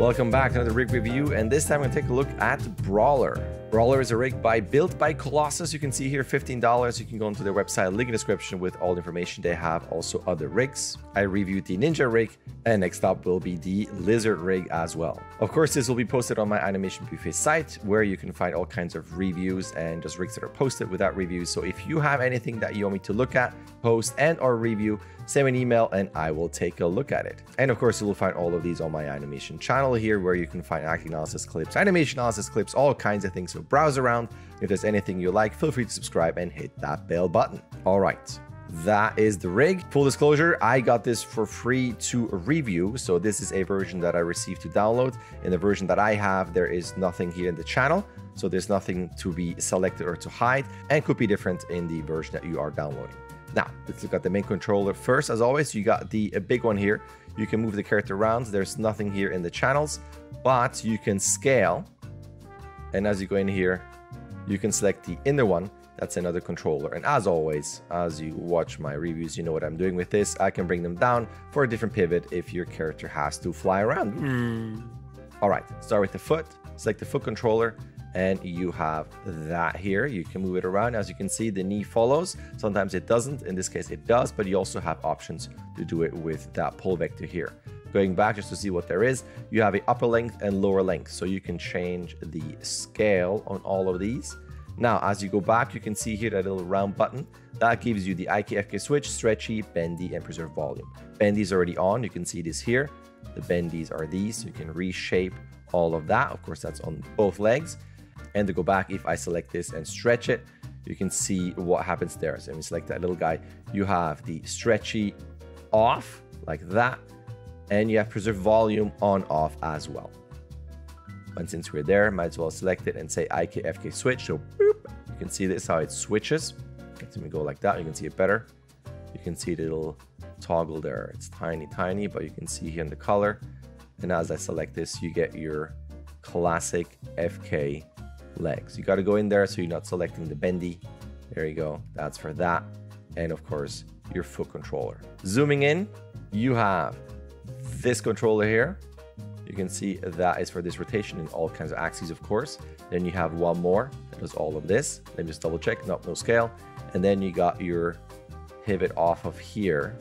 Welcome back to another rig review, and this time we're gonna take a look at Brawler. Brawler is a rig by built by Colossus. You can see here $15. You can go into their website, link in the description with all the information they have. Also other rigs. I reviewed the Ninja rig, and next up will be the Lizard rig as well. Of course, this will be posted on my Animation Buffet site, where you can find all kinds of reviews and just rigs that are posted without reviews. So if you have anything that you want me to look at, post, and or review, send me an email and I will take a look at it. And of course, you will find all of these on my animation channel here, where you can find acting analysis clips, animation analysis clips, all kinds of things. So browse around. If there's anything you like, feel free to subscribe and hit that bell button. All right. That is the rig. Full disclosure, I got this for free to review. So this is a version that I received to download. In the version that I have, there is nothing here in the channel. So there's nothing to be selected or to hide and could be different in the version that you are downloading. Now, let's look at the main controller first. As always, you got the big one here. You can move the character around. There's nothing here in the channels, but you can scale and as you go in here, you can select the inner one. That's another controller. And as always, as you watch my reviews, you know what I'm doing with this. I can bring them down for a different pivot if your character has to fly around. Mm. All right, start with the foot. Select the foot controller and you have that here. You can move it around. As you can see, the knee follows. Sometimes it doesn't. In this case, it does, but you also have options to do it with that pole vector here. Going back just to see what there is, you have a upper length and lower length. So you can change the scale on all of these. Now, as you go back, you can see here that little round button. That gives you the IKFK switch, stretchy, bendy, and preserve volume. Bendy is already on. You can see this here. The bendies are these. You can reshape all of that. Of course, that's on both legs. And to go back, if I select this and stretch it, you can see what happens there. So let me select that little guy. You have the stretchy off like that and you have preserve volume on off as well. And since we're there, might as well select it and say IKFK switch. So boop, you can see this how it switches. Let me go like that. You can see it better. You can see the little toggle there. It's tiny, tiny, but you can see here in the color. And as I select this, you get your classic FK legs. You got to go in there so you're not selecting the bendy. There you go. That's for that. And of course, your foot controller. Zooming in, you have this controller here. You can see that is for this rotation in all kinds of axes, of course. Then you have one more that does all of this. Let me just double check, nope, no scale. And then you got your pivot off of here.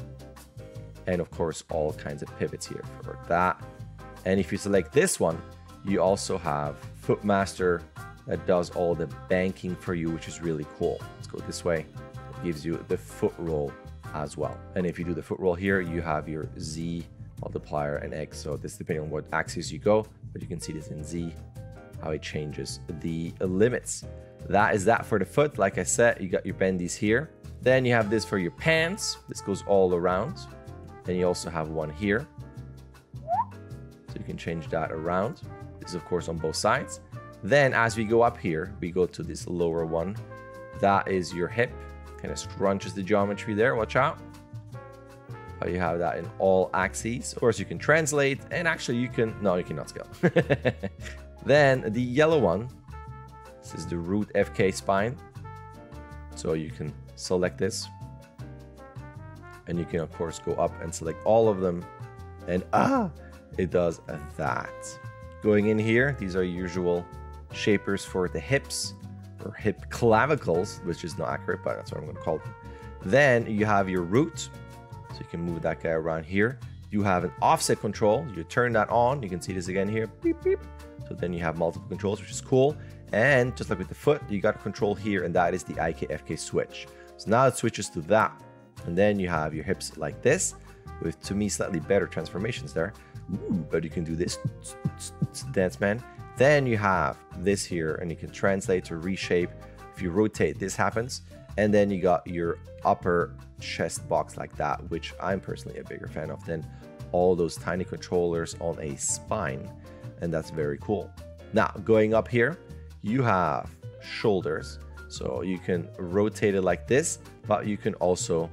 And of course, all kinds of pivots here for that. And if you select this one, you also have Footmaster that does all the banking for you, which is really cool. Let's go this way. It gives you the foot roll as well. And if you do the foot roll here, you have your Z multiplier and X. So this depending on what axis you go, but you can see this in Z, how it changes the limits. That is that for the foot. Like I said, you got your bendies here. Then you have this for your pants. This goes all around. Then you also have one here. So you can change that around. This is of course on both sides. Then as we go up here, we go to this lower one. That is your hip. Kind of scrunches the geometry there, watch out. How you have that in all axes. Of course, you can translate, and actually you can, no, you cannot scale. then the yellow one, this is the root FK spine. So you can select this. And you can, of course, go up and select all of them. And ah, it does that. Going in here, these are usual shapers for the hips or hip clavicles, which is not accurate, but that's what I'm going to call them. Then you have your root, so you can move that guy around here. You have an offset control. You turn that on. You can see this again here. Beep, beep. So then you have multiple controls, which is cool. And just like with the foot, you got a control here, and that is the IKFK switch. So now it switches to that. And then you have your hips like this, with to me slightly better transformations there. Ooh, but you can do this dance man. Then you have this here, and you can translate or reshape. If you rotate, this happens. And then you got your upper chest box like that, which I'm personally a bigger fan of than all those tiny controllers on a spine. And that's very cool. Now, going up here, you have shoulders. So you can rotate it like this, but you can also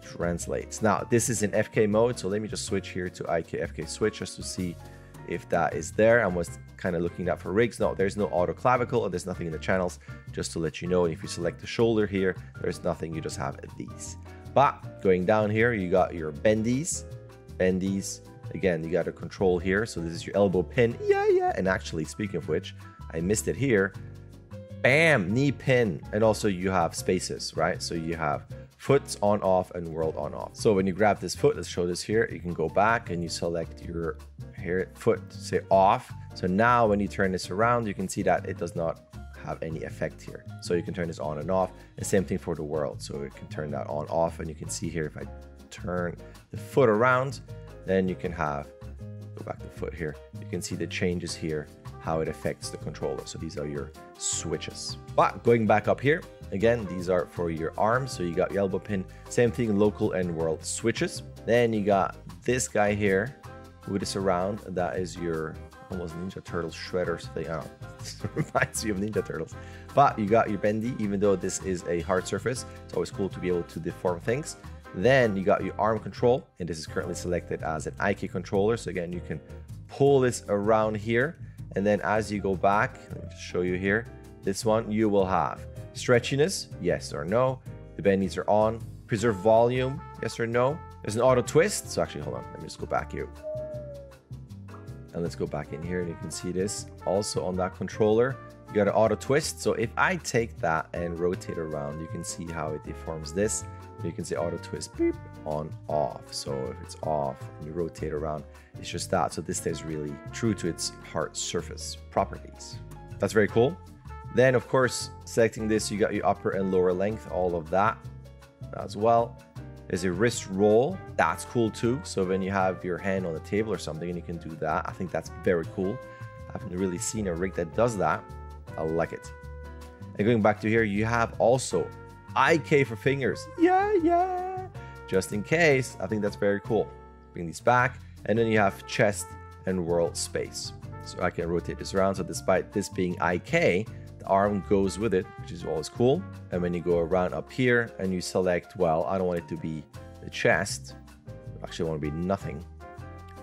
translate. Now, this is in FK mode. So let me just switch here to IK FK switch just to see if that is there. And was kind of looking at for rigs. No, there's no auto clavicle and there's nothing in the channels, just to let you know. And if you select the shoulder here, there's nothing, you just have these. But going down here, you got your bendies, bendies, Again, you got a control here. So this is your elbow pin. Yeah, yeah. And actually, speaking of which, I missed it here. Bam, knee pin. And also you have spaces, right? So you have foot on off and world on off. So when you grab this foot, let's show this here. You can go back and you select your here foot, say off. So now when you turn this around, you can see that it does not have any effect here. So you can turn this on and off. The same thing for the world. So you can turn that on off and you can see here if I turn the foot around, then you can have, go back to foot here. You can see the changes here, how it affects the controller. So these are your switches. But going back up here, again, these are for your arms. So you got your elbow pin, same thing, local and world switches. Then you got this guy here with this around. That is your almost Ninja Turtles shredder thing. Don't know. reminds me of Ninja Turtles. But you got your bendy, even though this is a hard surface. It's always cool to be able to deform things. Then you got your arm control, and this is currently selected as an IK controller. So again, you can pull this around here. And then as you go back, let me just show you here, this one you will have stretchiness, yes or no. The bendies are on. Preserve volume, yes or no. There's an auto twist. So actually, hold on, let me just go back here. And let's go back in here and you can see this also on that controller. You got an auto twist. So if I take that and rotate around, you can see how it deforms this. You can see auto twist beep on off. So if it's off and you rotate around, it's just that. So this stays really true to its hard surface properties. That's very cool. Then of course, selecting this, you got your upper and lower length, all of that as well. There's a wrist roll. That's cool too. So when you have your hand on the table or something and you can do that, I think that's very cool. I haven't really seen a rig that does that. I like it. And going back to here, you have also IK for fingers. Yeah, yeah. Just in case. I think that's very cool. Bring these back. And then you have chest and world space. So I can rotate this around. So despite this being IK, arm goes with it, which is always cool. And when you go around up here and you select, well, I don't want it to be the chest, I actually want to be nothing.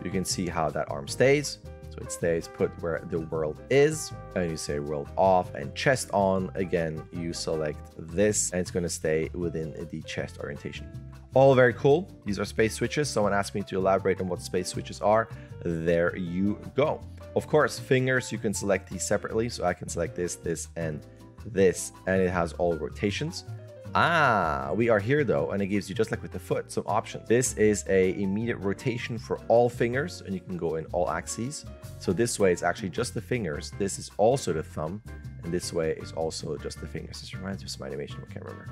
You can see how that arm stays. So it stays put where the world is, and you say world off and chest on. Again, you select this, and it's going to stay within the chest orientation. All very cool. These are space switches. Someone asked me to elaborate on what space switches are. There you go. Of course, fingers, you can select these separately. So I can select this, this, and this, and it has all rotations. Ah, we are here though, and it gives you, just like with the foot, some options. This is a immediate rotation for all fingers, and you can go in all axes. So this way, it's actually just the fingers. This is also the thumb, and this way is also just the fingers. This reminds me of some animation, I can't remember.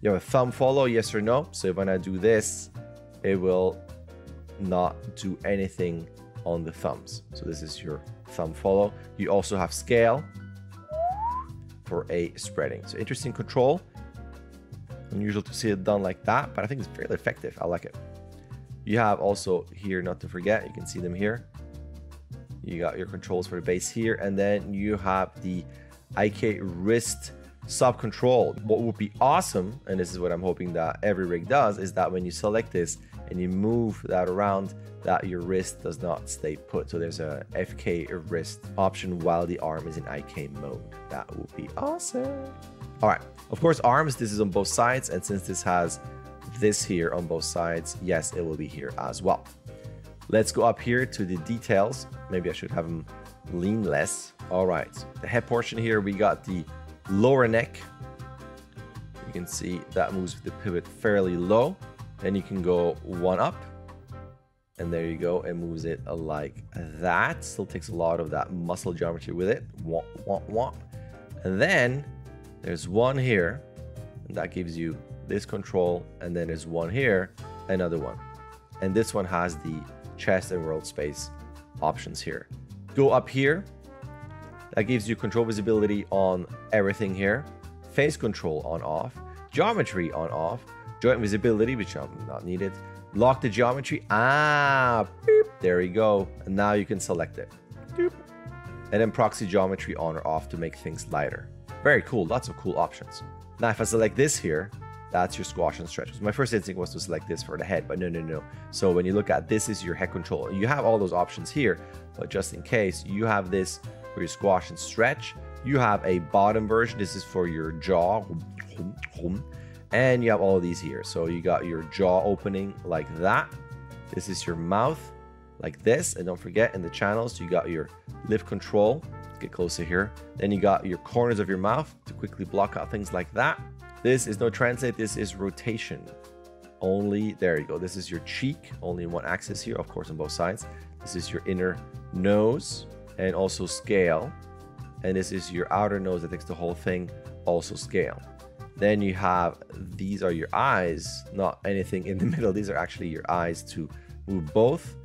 You have a thumb follow, yes or no. So when I do this, it will not do anything on the thumbs. So this is your thumb follow. You also have scale for a spreading. So interesting control. Unusual to see it done like that, but I think it's fairly effective. I like it. You have also here, not to forget, you can see them here. You got your controls for the base here, and then you have the IK wrist sub control. What would be awesome, and this is what I'm hoping that every rig does, is that when you select this and you move that around, that your wrist does not stay put. So there's a FK wrist option while the arm is in IK mode. That would be awesome. All right, of course, arms, this is on both sides. And since this has this here on both sides, yes, it will be here as well. Let's go up here to the details. Maybe I should have them lean less. All right, the head portion here, we got the lower neck. You can see that moves the pivot fairly low. Then you can go one up and there you go. It moves it like that. Still takes a lot of that muscle geometry with it. Womp, womp, womp. And then there's one here. And that gives you this control. And then there's one here, another one. And this one has the chest and world space options here. Go up here. That gives you control visibility on everything here. Face control on off. Geometry on off. Joint visibility, which I'm not needed Lock the geometry. Ah, beep, there you go. And now you can select it. Beep. And then proxy geometry on or off to make things lighter. Very cool. Lots of cool options. Now, if I select this here, that's your squash and stretch. My first instinct was to select this for the head, but no, no, no. So when you look at this is your head control. You have all those options here, but just in case, you have this for your squash and stretch. You have a bottom version. This is for your jaw and you have all these here so you got your jaw opening like that this is your mouth like this. And don't forget in the channels, you got your lift control. Let's get closer here. Then you got your corners of your mouth to quickly block out things like that. This is no translate, this is rotation. Only, there you go. This is your cheek, only in one axis here, of course, on both sides. This is your inner nose and also scale. And this is your outer nose that takes the whole thing, also scale. Then you have, these are your eyes, not anything in the middle. These are actually your eyes to move both.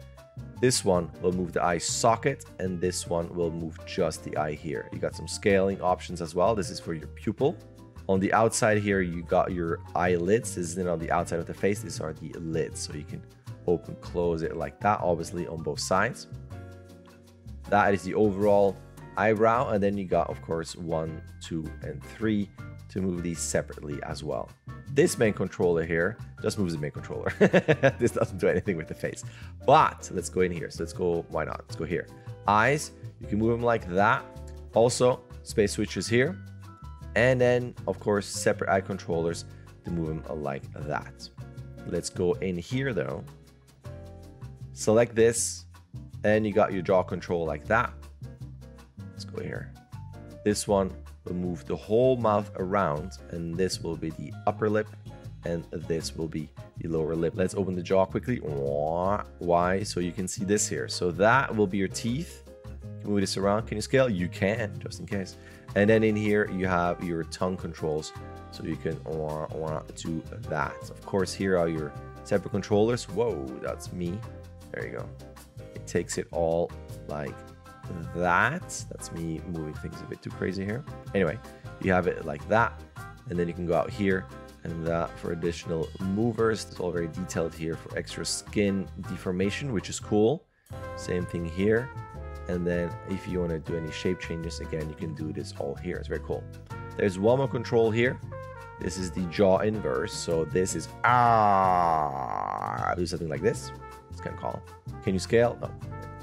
This one will move the eye socket and this one will move just the eye here. You got some scaling options as well. This is for your pupil. On the outside here, you got your eyelids. This isn't on the outside of the face. These are the lids. So you can open, close it like that, obviously on both sides. That is the overall eyebrow. And then you got, of course, one, two, and three to move these separately as well. This main controller here just moves the main controller. this doesn't do anything with the face. But let's go in here. So let's go, why not? Let's go here. Eyes, you can move them like that. Also, space switches here. And then, of course, separate eye controllers to move them like that. Let's go in here though. Select this, and you got your jaw control like that. Let's go here. This one will move the whole mouth around and this will be the upper lip and this will be the lower lip. Let's open the jaw quickly. Why? So you can see this here. So that will be your teeth. Can move this around. Can you scale? You can, just in case. And then in here, you have your tongue controls. So you can do that. Of course, here are your separate controllers. Whoa, that's me. There you go. It takes it all like that. That's me moving things a bit too crazy here. Anyway, you have it like that. And then you can go out here and that for additional movers. It's all very detailed here for extra skin deformation, which is cool. Same thing here. And then if you want to do any shape changes, again, you can do this all here. It's very cool. There's one more control here. This is the jaw inverse. So this is ah, do something like this. It's kind of cool. Can you scale? No.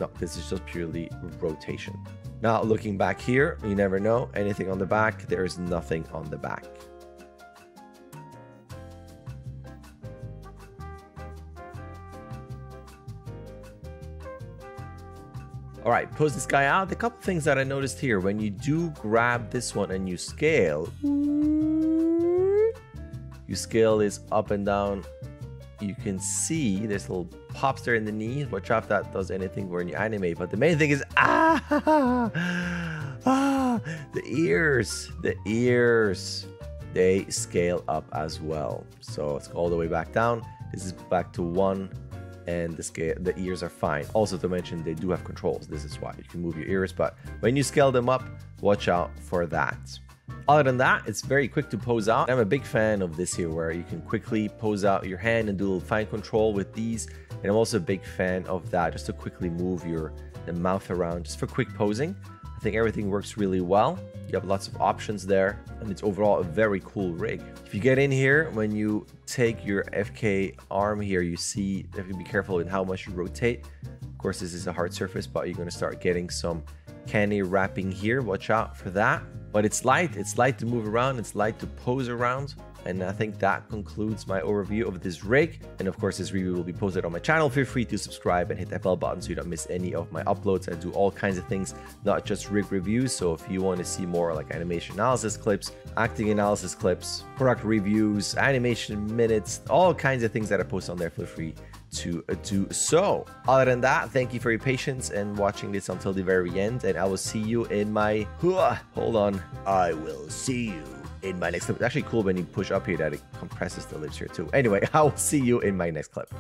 No, this is just purely rotation. Now, looking back here, you never know. Anything on the back, there is nothing on the back. All right, pose this guy out. A couple things that I noticed here. When you do grab this one and you scale, you scale this up and down you can see this little pops there in the knee. Watch out if that does anything when you animate. But the main thing is ah, ah the ears, the ears, they scale up as well. So it's all the way back down. This is back to one and the scale the ears are fine also to mention they do have controls this is why you can move your ears but when you scale them up watch out for that other than that, it's very quick to pose out. I'm a big fan of this here where you can quickly pose out your hand and do a little fine control with these. And I'm also a big fan of that, just to quickly move your the mouth around just for quick posing. Think everything works really well. You have lots of options there and it's overall a very cool rig. If you get in here, when you take your FK arm here, you see, if you be careful in how much you rotate. Of course, this is a hard surface, but you're gonna start getting some candy wrapping here. Watch out for that. But it's light, it's light to move around, it's light to pose around. And I think that concludes my overview of this rig. And of course, this review will be posted on my channel. Feel free to subscribe and hit that bell button so you don't miss any of my uploads. I do all kinds of things, not just rig reviews. So if you want to see more like animation analysis clips, acting analysis clips, product reviews, animation minutes, all kinds of things that I post on there, feel free to do so. Other than that, thank you for your patience and watching this until the very end. And I will see you in my. Hold on. I will see you in my next clip. It's actually cool when you push up here that it compresses the lips here too. Anyway, I will see you in my next clip.